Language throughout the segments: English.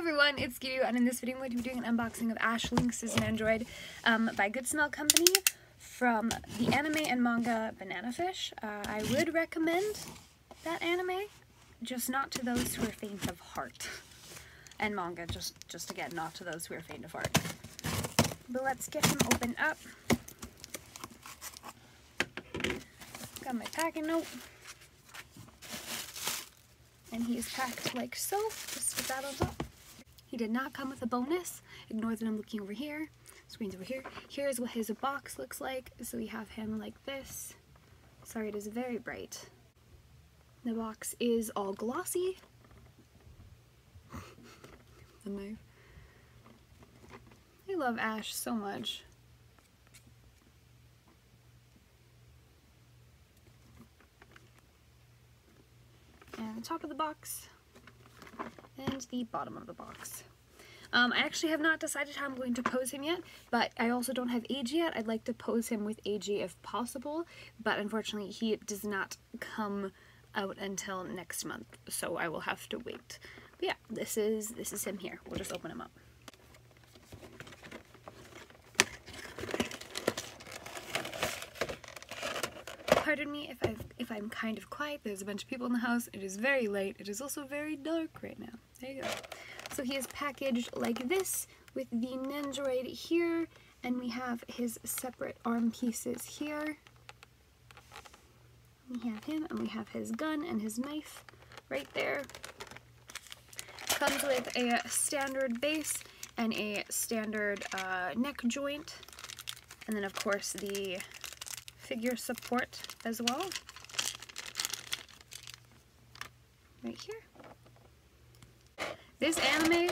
everyone, it's Geedoo, and in this video I'm going to be doing an unboxing of Ash Lynx's Nendoroid um, by Good Smile Company from the anime and manga Banana Fish. Uh, I would recommend that anime, just not to those who are faint of heart. And manga, just, just again, not to those who are faint of heart. But let's get him opened up. Got my packing note. And he is packed like so, just with that on top. He did not come with a bonus. Ignore that I'm looking over here. Screen's over here. Here's what his box looks like. So we have him like this. Sorry, it is very bright. The box is all glossy. the knife. I love Ash so much. And the top of the box and the bottom of the box. Um, I actually have not decided how I'm going to pose him yet, but I also don't have Eiji yet. I'd like to pose him with Eiji if possible, but unfortunately he does not come out until next month, so I will have to wait. But yeah, this is this is him here. We'll just open him up. Pardon me if i if I'm kind of quiet. There's a bunch of people in the house. It is very late. It is also very dark right now. There you go. So he is packaged like this with the Nendoroid here, and we have his separate arm pieces here. We have him, and we have his gun and his knife right there. Comes with a standard base and a standard uh, neck joint, and then of course the figure support as well. Right here. This anime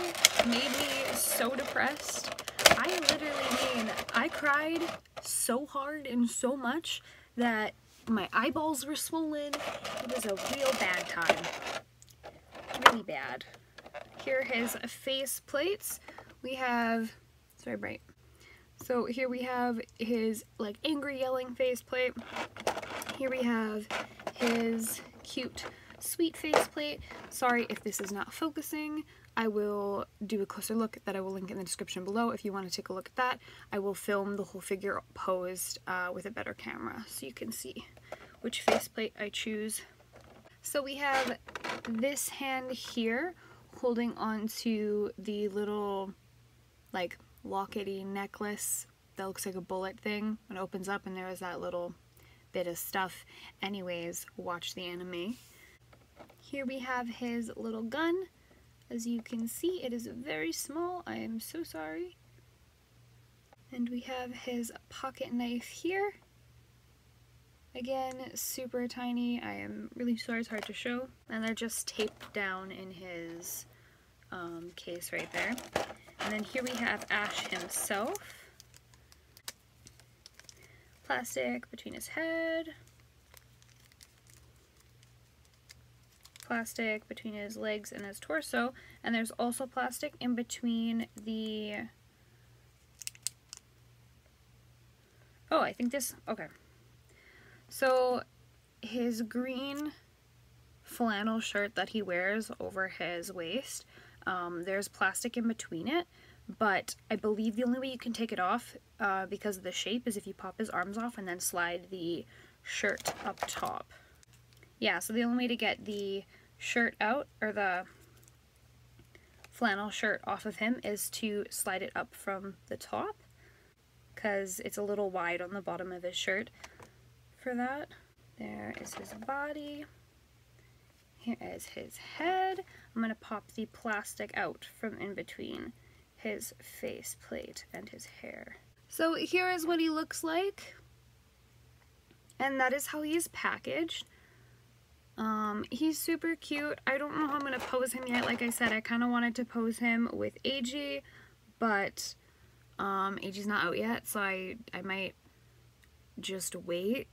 made me so depressed. I literally mean, I cried so hard and so much that my eyeballs were swollen. It was a real bad time. Really bad. Here his face plates. We have, sorry bright, so here we have his like angry yelling faceplate. Here we have his cute sweet faceplate. Sorry if this is not focusing. I will do a closer look that I will link in the description below if you want to take a look at that. I will film the whole figure posed uh, with a better camera so you can see which faceplate I choose. So we have this hand here holding on to the little like lockety necklace that looks like a bullet thing. It opens up and there is that little bit of stuff. Anyways, watch the anime. Here we have his little gun. As you can see, it is very small. I am so sorry. And we have his pocket knife here. Again, super tiny. I am really sorry it's hard to show. And they're just taped down in his um, case right there. And then here we have Ash himself. Plastic between his head. Plastic between his legs and his torso. And there's also plastic in between the... Oh, I think this... Okay. So his green flannel shirt that he wears over his waist um, there's plastic in between it, but I believe the only way you can take it off uh, because of the shape is if you pop his arms off and then slide the shirt up top. Yeah, so the only way to get the shirt out, or the flannel shirt off of him is to slide it up from the top because it's a little wide on the bottom of his shirt for that. There is his body. Here is his head. I'm going to pop the plastic out from in between his face plate and his hair. So here is what he looks like. And that is how he is packaged. Um, he's super cute. I don't know how I'm going to pose him yet. Like I said, I kind of wanted to pose him with Eiji, but um, Eiji's not out yet, so I, I might just wait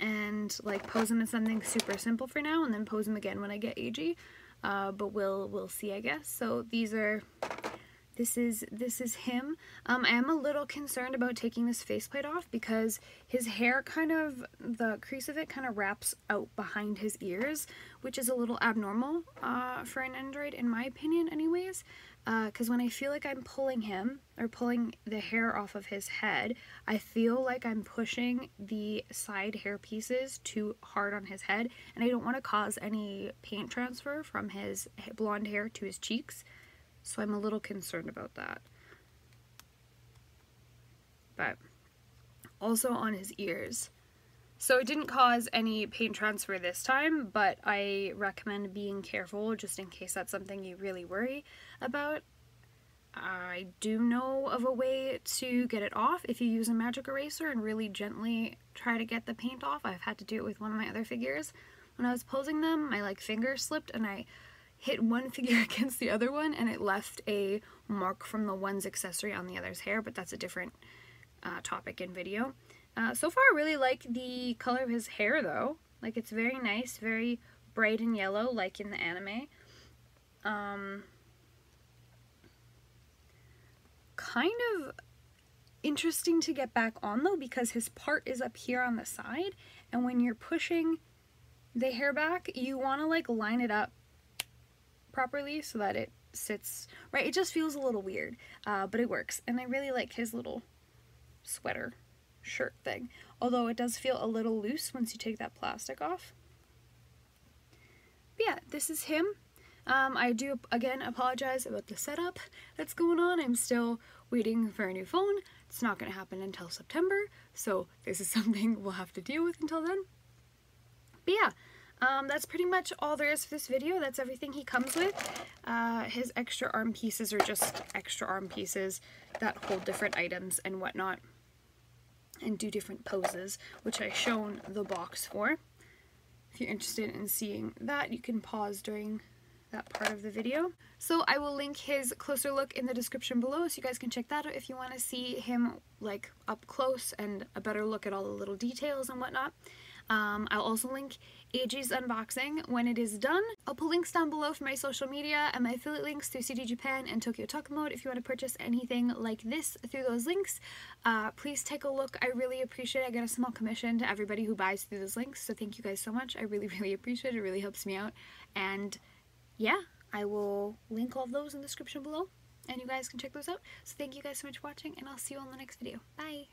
and like pose them in something super simple for now and then pose them again when I get Eiji. Uh, but we'll we'll see I guess. So these are this is this is him. Um, I am a little concerned about taking this faceplate off because his hair kind of, the crease of it kind of wraps out behind his ears, which is a little abnormal uh, for a Nendoroid in my opinion anyways. Because uh, when I feel like I'm pulling him, or pulling the hair off of his head, I feel like I'm pushing the side hair pieces too hard on his head, and I don't want to cause any paint transfer from his blonde hair to his cheeks. So I'm a little concerned about that. But also on his ears. So it didn't cause any paint transfer this time, but I recommend being careful just in case that's something you really worry about. I do know of a way to get it off if you use a magic eraser and really gently try to get the paint off. I've had to do it with one of my other figures. When I was posing them, my like finger slipped and I hit one figure against the other one and it left a mark from the one's accessory on the other's hair, but that's a different uh, topic in video. Uh, so far I really like the color of his hair though. Like it's very nice, very bright and yellow like in the anime. Um, kind of interesting to get back on though because his part is up here on the side and when you're pushing the hair back you want to like line it up properly so that it sits right. It just feels a little weird, uh, but it works. And I really like his little sweater shirt thing, although it does feel a little loose once you take that plastic off. But yeah, this is him. Um, I do, again, apologize about the setup that's going on. I'm still waiting for a new phone. It's not going to happen until September, so this is something we'll have to deal with until then. But yeah, um, that's pretty much all there is for this video. That's everything he comes with. Uh, his extra arm pieces are just extra arm pieces that hold different items and whatnot and do different poses, which I've shown the box for. If you're interested in seeing that, you can pause during that part of the video. So I will link his closer look in the description below so you guys can check that out if you want to see him like up close and a better look at all the little details and whatnot. Um, I'll also link Eiji's unboxing when it is done. I'll put links down below for my social media and my affiliate links through CD Japan and Tokyo Otaku Mode if you want to purchase anything like this through those links. Uh, please take a look. I really appreciate it. I get a small commission to everybody who buys through those links, so thank you guys so much. I really, really appreciate it. It really helps me out. And yeah, I will link all of those in the description below and you guys can check those out. So thank you guys so much for watching and I'll see you on the next video. Bye!